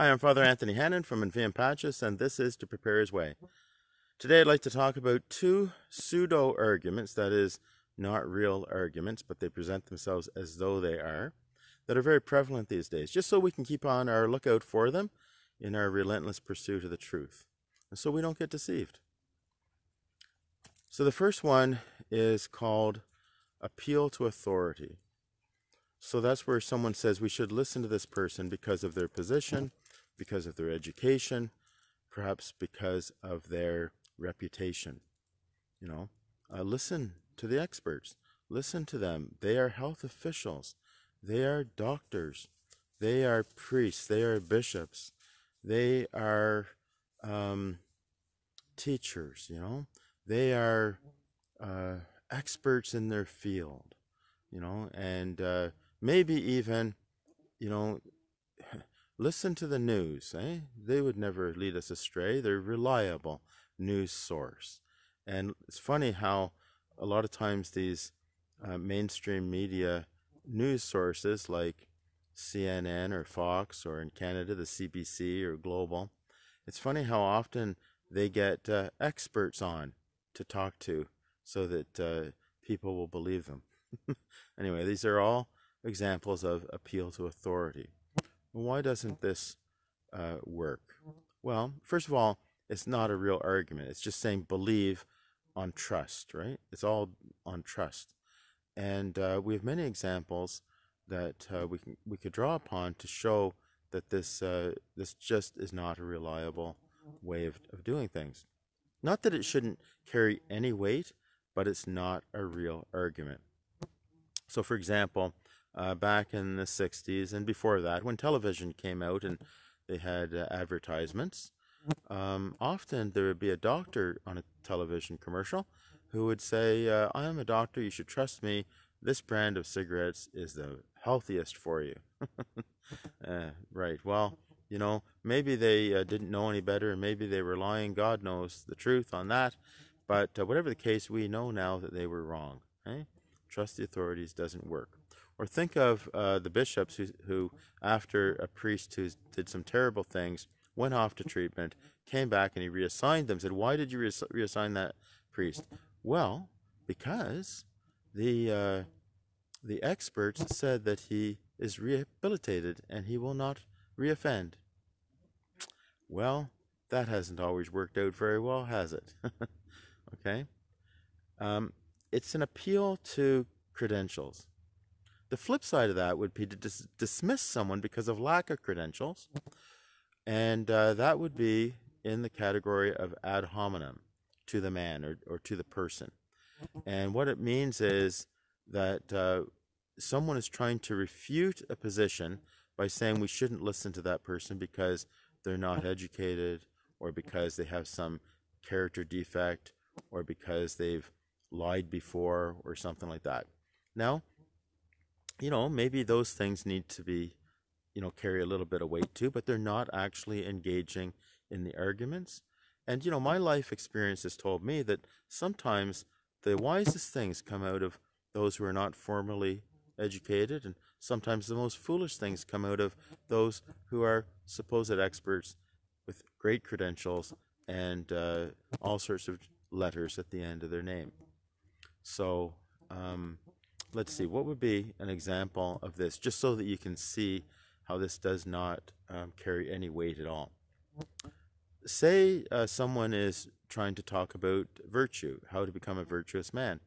Hi, I'm Father Anthony Hannon from Pacis, and this is To Prepare His Way. Today I'd like to talk about two pseudo arguments, that is, not real arguments, but they present themselves as though they are, that are very prevalent these days, just so we can keep on our lookout for them in our relentless pursuit of the truth, and so we don't get deceived. So the first one is called appeal to authority. So that's where someone says we should listen to this person because of their position, because of their education, perhaps because of their reputation. You know, uh, listen to the experts. Listen to them. They are health officials. They are doctors. They are priests. They are bishops. They are um, teachers. You know, they are uh, experts in their field. You know, and uh, maybe even, you know, Listen to the news, eh? They would never lead us astray. They're reliable news source. And it's funny how a lot of times these uh, mainstream media news sources like CNN or Fox or in Canada the CBC or Global, it's funny how often they get uh, experts on to talk to so that uh, people will believe them. anyway, these are all examples of appeal to authority. Why doesn't this uh, work? Well, first of all, it's not a real argument. It's just saying believe on trust, right? It's all on trust. And uh, we have many examples that uh, we can we could draw upon to show that this uh, this just is not a reliable way of, of doing things. Not that it shouldn't carry any weight, but it's not a real argument. So, for example, uh, back in the 60s and before that, when television came out and they had uh, advertisements, um, often there would be a doctor on a television commercial who would say, uh, I am a doctor, you should trust me. This brand of cigarettes is the healthiest for you. Uh, right. Well, you know, maybe they uh, didn't know any better, and maybe they were lying. God knows the truth on that. But uh, whatever the case, we know now that they were wrong. Eh? Trust the authorities doesn't work. Or think of uh, the bishops who, who, after a priest who did some terrible things, went off to treatment, came back and he reassigned them. Said, "Why did you reassign that priest?" Well, because the uh, the experts said that he is rehabilitated and he will not reoffend. Well, that hasn't always worked out very well, has it? okay. Um, it's an appeal to credentials. The flip side of that would be to dis- dismiss someone because of lack of credentials, and uh, that would be in the category of ad hominem to the man or, or to the person. And what it means is that uh, someone is trying to refute a position by saying we shouldn't listen to that person because they're not educated or because they have some character defect or because they've lied before or something like that. Now, you know, maybe those things need to be, you know, carry a little bit of weight too, but they're not actually engaging in the arguments. And, you know, my life experience has told me that sometimes the wisest things come out of those who are not formally educated, and sometimes the most foolish things come out of those who are supposed experts with great credentials and uh, all sorts of letters at the end of their name. So, um, let's see, what would be an example of this, just so that you can see how this does not um, carry any weight at all. Say uh, someone is trying to talk about virtue, how to become a virtuous man,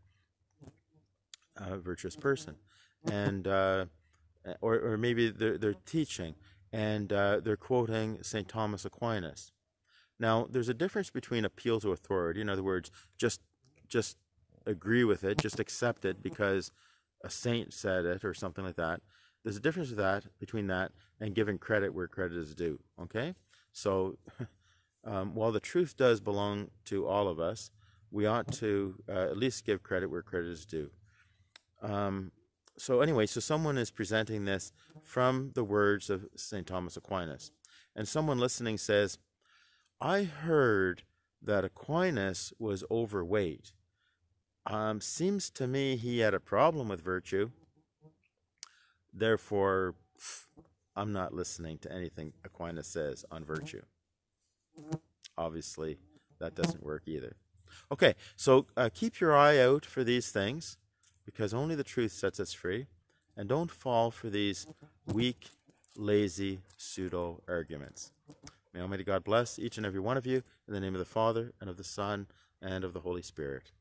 a virtuous person, and uh, or, or maybe they're, they're teaching and uh, they're quoting St. Thomas Aquinas. Now, there's a difference between appeal to authority, in other words, just just agree with it, just accept it because a saint said it or something like that. There's a difference with that between that and giving credit where credit is due. Okay, so um, while the truth does belong to all of us, we ought to uh, at least give credit where credit is due. Um, so anyway, so someone is presenting this from the words of St. Thomas Aquinas, and someone listening says, "I heard that Aquinas was overweight." Um, seems to me he had a problem with virtue. Therefore, I'm not listening to anything Aquinas says on virtue. Obviously, that doesn't work either. Okay, so uh, keep your eye out for these things because only the truth sets us free. And don't fall for these weak, lazy pseudo arguments. May Almighty God bless each and every one of you in the name of the Father, and of the Son, and of the Holy Spirit.